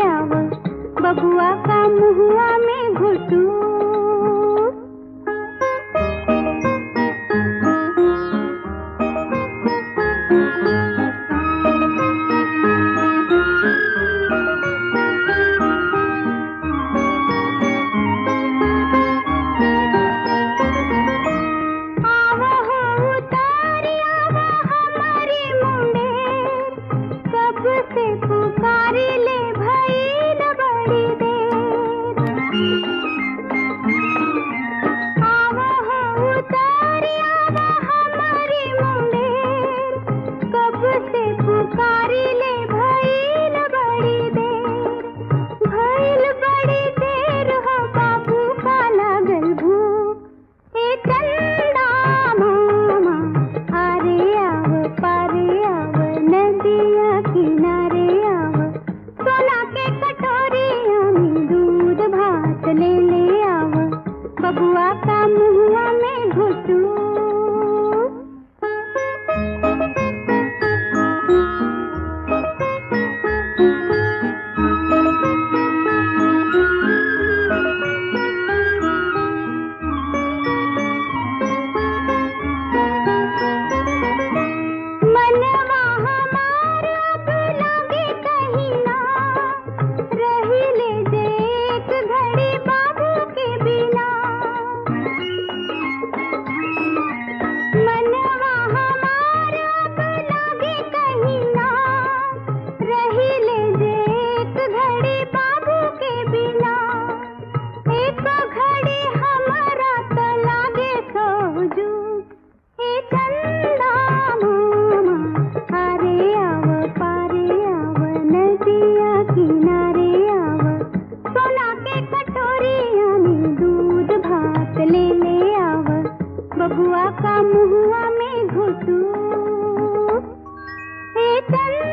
आव बबुआ का मुहुआ में घुटू। तेरी